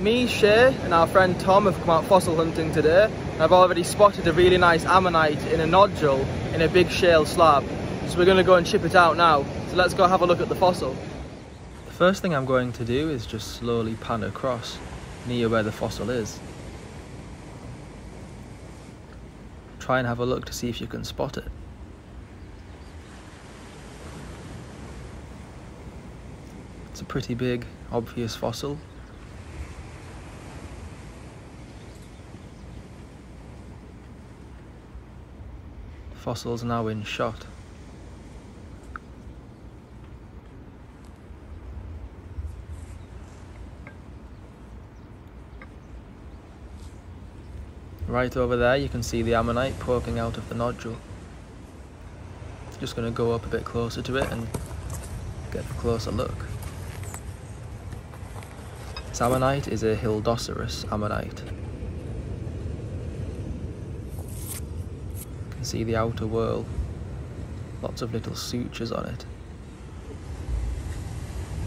me, Shay and our friend Tom have come out fossil hunting today and I've already spotted a really nice ammonite in a nodule in a big shale slab. So we're going to go and chip it out now. So let's go have a look at the fossil. The first thing I'm going to do is just slowly pan across near where the fossil is. Try and have a look to see if you can spot it. It's a pretty big, obvious fossil. Fossil's now in shot. Right over there you can see the ammonite poking out of the nodule. Just going to go up a bit closer to it and get a closer look. This ammonite is a Hildoceras ammonite. You can see the outer whorl, lots of little sutures on it.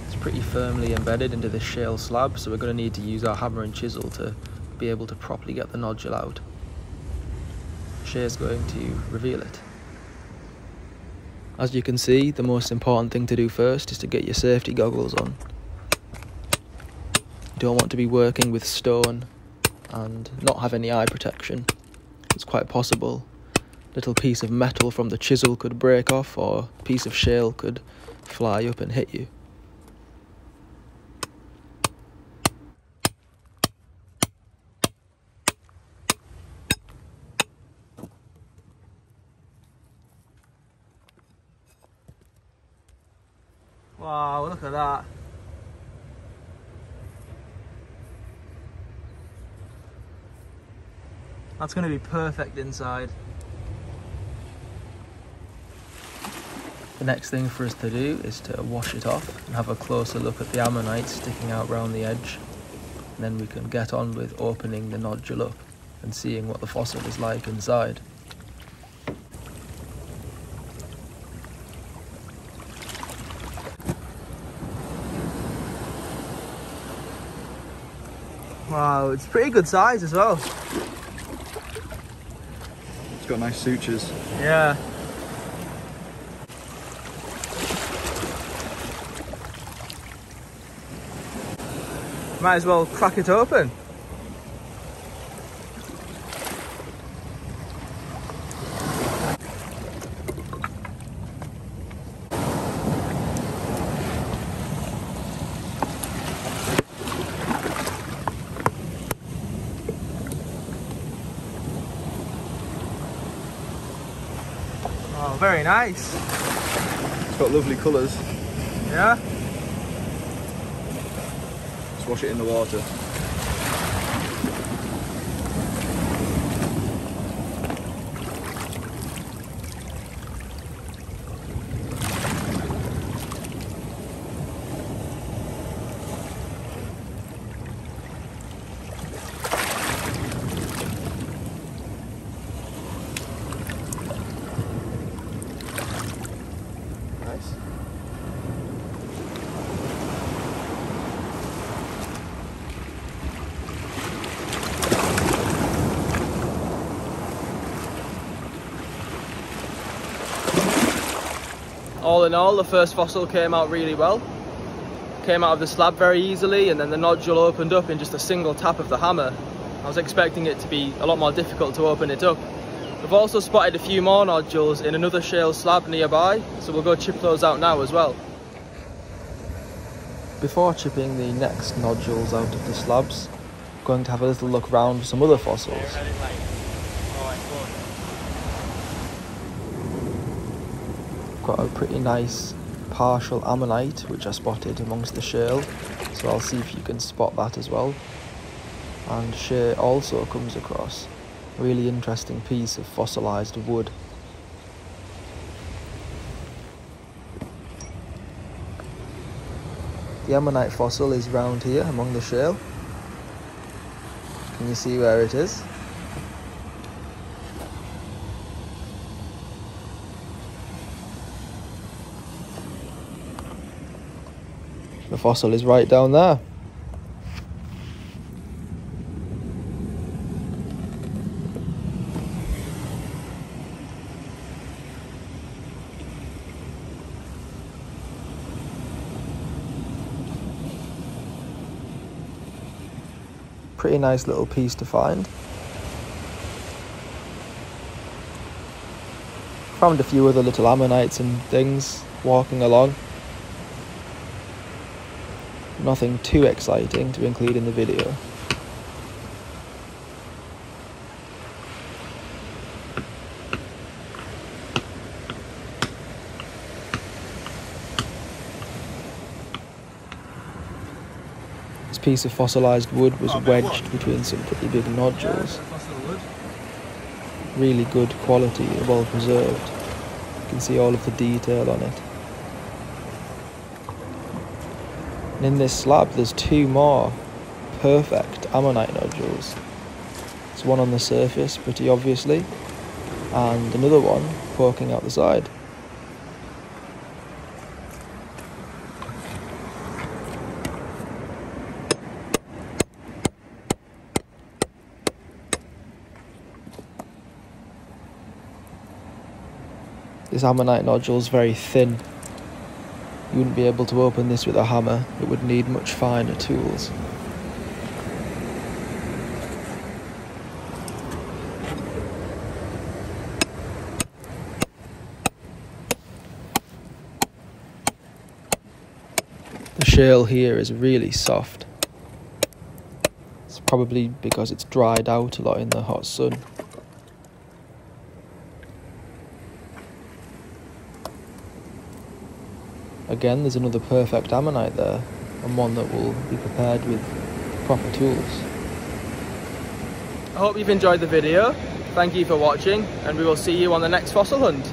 It's pretty firmly embedded into this shale slab so we're going to need to use our hammer and chisel to be able to properly get the nodule out. Shay's going to reveal it. As you can see, the most important thing to do first is to get your safety goggles on. You don't want to be working with stone and not have any eye protection. It's quite possible. Little piece of metal from the chisel could break off or a piece of shale could fly up and hit you. Wow, look at that. That's going to be perfect inside. The next thing for us to do is to wash it off and have a closer look at the ammonite sticking out round the edge. And then we can get on with opening the nodule up and seeing what the fossil is like inside. Wow, it's pretty good size as well. It's got nice sutures. Yeah. Might as well crack it open. Oh, very nice. It's got lovely colours. Yeah. Wash it in the water. Nice. All in all, the first fossil came out really well. Came out of the slab very easily and then the nodule opened up in just a single tap of the hammer. I was expecting it to be a lot more difficult to open it up. We've also spotted a few more nodules in another shale slab nearby, so we'll go chip those out now as well. Before chipping the next nodules out of the slabs, I'm going to have a little look round for some other fossils. Got a pretty nice partial ammonite which I spotted amongst the shale, so I'll see if you can spot that as well. And Shay also comes across a really interesting piece of fossilised wood. The ammonite fossil is round here among the shale. Can you see where it is? The fossil is right down there. Pretty nice little piece to find. Found a few other little ammonites and things walking along. Nothing too exciting to include in the video. This piece of fossilised wood was wedged between some pretty big nodules. Really good quality, well preserved. You can see all of the detail on it. And in this slab there's two more perfect ammonite nodules. There's one on the surface, pretty obviously, and another one poking out the side. This ammonite nodule is very thin. You wouldn't be able to open this with a hammer, it would need much finer tools. The shale here is really soft. It's probably because it's dried out a lot in the hot sun. Again, there's another perfect ammonite there, and one that will be prepared with proper tools. I hope you've enjoyed the video. Thank you for watching, and we will see you on the next fossil hunt.